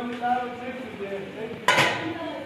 onde está o tempo dele.